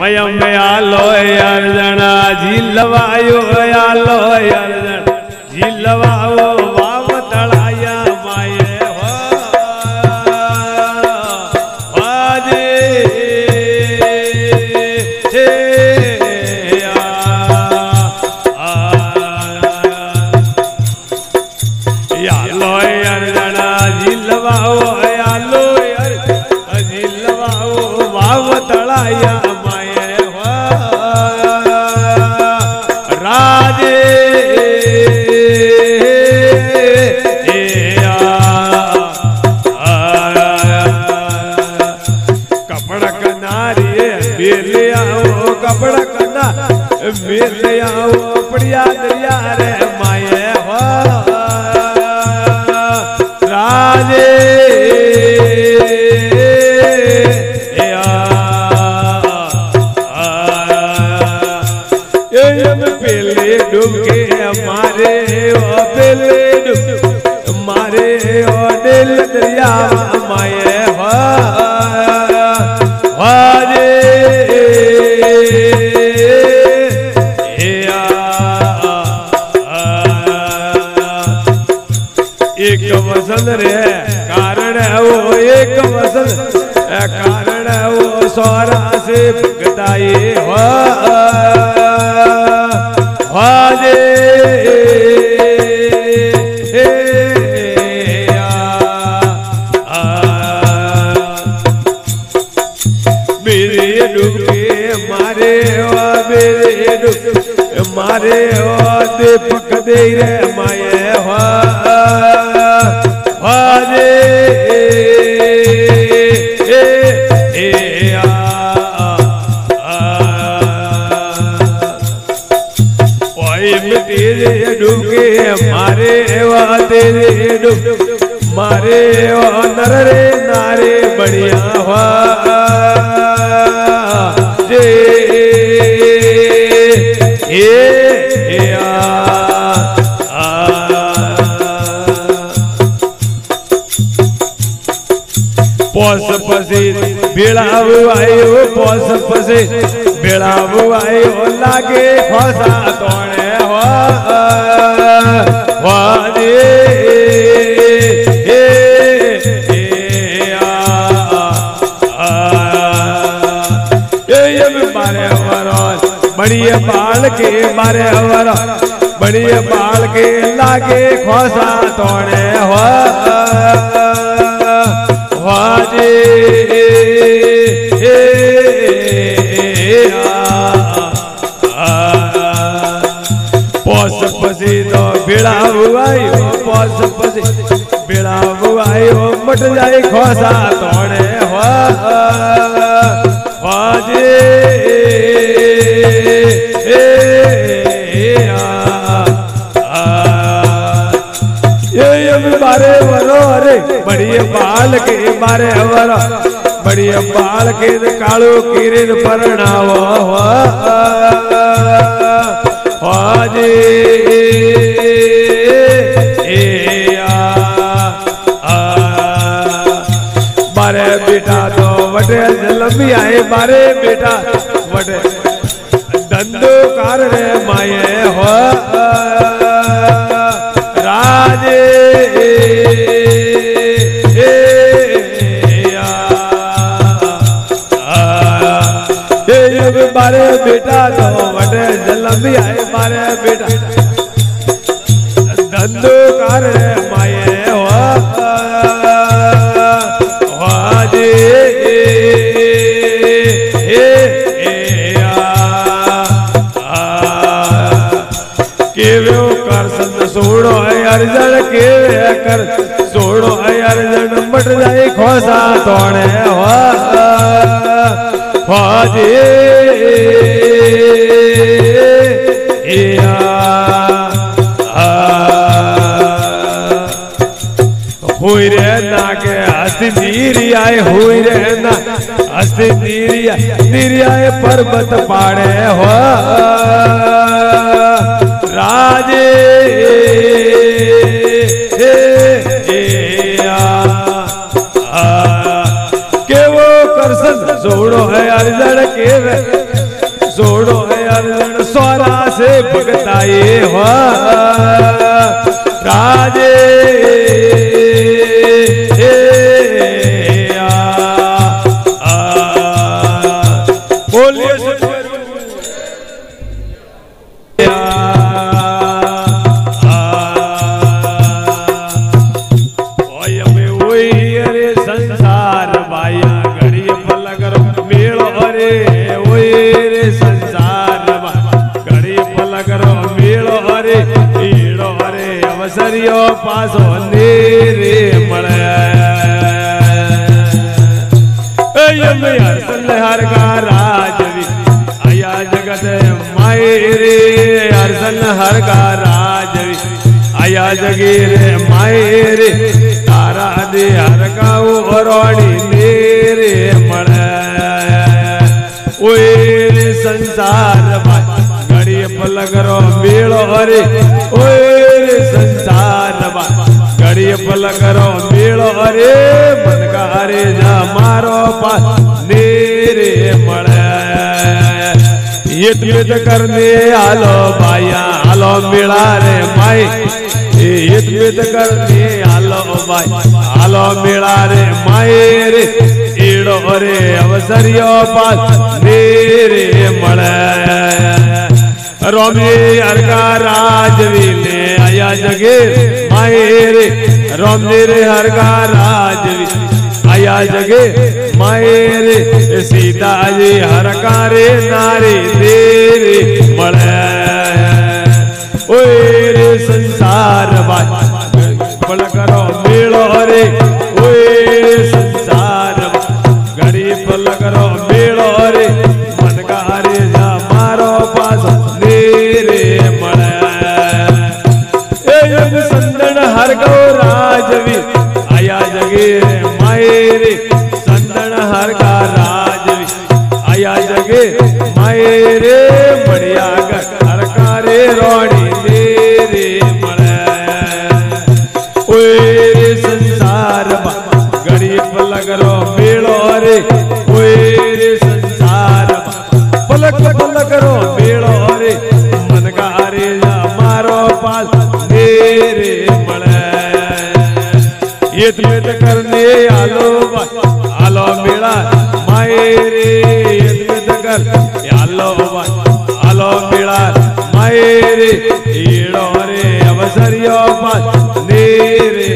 મયમ આલો અર્જણા ઝીલવાયો આલો અર્જણ ઝીલવાઓ વાવ તળાયા માયે હો વાજે હે આ યાલો અર્જણા ઝીલવાઓ યાલો ઝીલવાઓ વાવ તળાયા કપડા કનારી મેલે આવો કપડા કના મેલે આવો પડ્યા દરિયા રે માયે शरण वो सौरा से भुगताए हाजे मेरे डुबके मारे हो, मेरे मारे हो, दीपक दे रे माए हाजे तेरे डुके मारे वा तेरे डुब मारे ओ नर नारे बेड़ाबू आयो पोस पसे बेड़ाबू आयो लागे फसा तोणे हो वादे बड़िए बाल के मारे हमारा बड़िए बाल के लागे खोसा तोड़े हो वाजे પછી ભેળાવું આવ્યો મટ જાય ખોસા તોણે હો વાજે એ એમ મારે વરો અરે બડીએ બાલ કે મારે વરો બડીએ બાલ કે કાળો કિરીન પરણાવો હો હાજે लंबी आए मारे बेटा वटे धंधो कार रे माए हो। राजे। मारे बेटा तो वटे जलम भी आए मारे बेटा। धंधो कार माए के कर सोड़ो यार जन, मट जाए खोसा तोड़े हाजे आए हुई रहना अस्ति निर्या निर्या पर्वत पाड़े, हो। राजे। कर है अर्जन के वे। जोड़ो है अर्जन स्वरा से भगताए हुआ राजे बोलिए પાછો નેરે મળે હર રાજવી આયા જગત માય રે હર્ષન હર રાજવી આયા જગે રે માય રે તારા દે હર ગાઉ અરોડી લે રે મળે ઓય રે સંસાર માં ઘડી પલગરો મેળો રે ઓય पलगरो मेड़ो रे ओए रे संसार बाई घड़ी पलगरो मेड़ो रे मन का रे जा मारो पास। नेरे मड़े। करने आलो बाया आलो मेला रे माई। ये तुझ करने आलो बाई आलो मेला रे माई रे। एड़ो रे अवसरियो पास। नेरे मड़े जगे मायरे रोमी रे हरका आया जगे मायरे सीता जी हरका रे, नारी तेरे मड़े ओए रे संसार बाई बल करो मेलो रे। ओए रे संसार पल करो मेलो रे। जगे मायरे बढ़िया हर का रे तेरे मड़े। ओए रे संसार बा घड़ी पलक रो। रे रे संसार पलक पलक रो मेलो रे। मन का रे जा मारो पास मेरे मड़े। ये तुम्हें करने आलो आलो मेला मायरे कर आलो आलो मेला मायरे ईड़ो रे अवसरियो पास नेरे